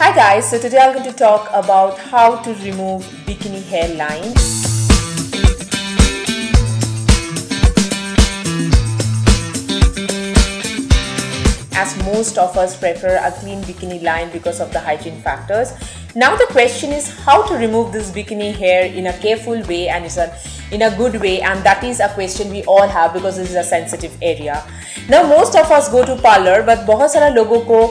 Hi guys, so today I'm going to talk about how to remove bikini hairline. As most of us prefer a clean bikini line because of the hygiene factors. Now the question is how to remove this bikini hair in a careful way and in a good way and that is a question we all have because this is a sensitive area. Now most of us go to parlor but बहुत सारा लोगों को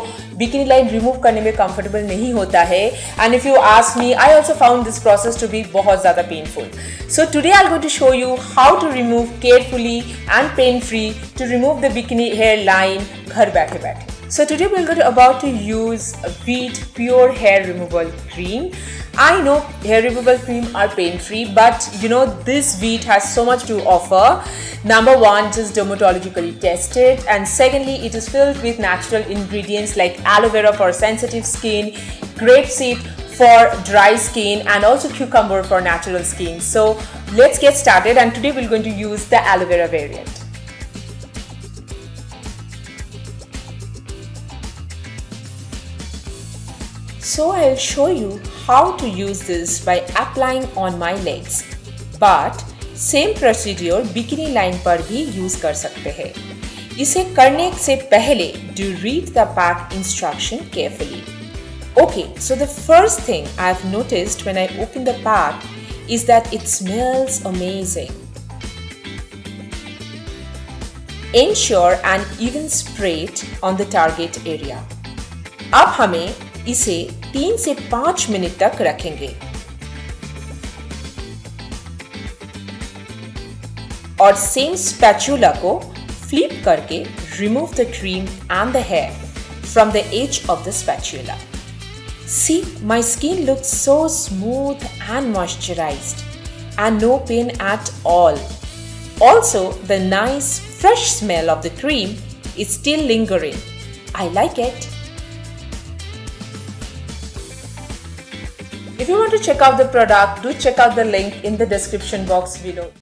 bikini line remove करने में comfortable नहीं होता है। And if you ask me I also found this process to be बहुत ज़्यादा painful so today I go to show you how to remove carefully and pain free to remove the bikini hair line घर बैठे बैठे So today we're going to about to use Veet Pure Hair Removal Cream. I know hair removal cream are pain free but you know this Veet has so much to offer. Number one, it is dermatologically tested and secondly, it is filled with natural ingredients like aloe vera for sensitive skin, grapeseed for dry skin and also cucumber for natural skin. So let's get started and today we're going to use the aloe vera variant. So I'll show you how to use this by applying on my legs. But same procedure bikini line पर भी use कर सकते हैं इसे करने से पहले do read the pack instruction carefully Okay, so the first thing I've noticed when I open the pack is that it smells amazing. Ensure an even spray on the target area. अब हमें इसे तीन से पांच minute तक रखेंगे और same spatula को फ्लिप करके remove the cream and the hair from the edge of the spatula See, my skin looks so smooth and moisturized and no pain at all. Also, the nice fresh smell of the cream is still lingering. I like it. If you want to check out the product, do check out the link in the description box below.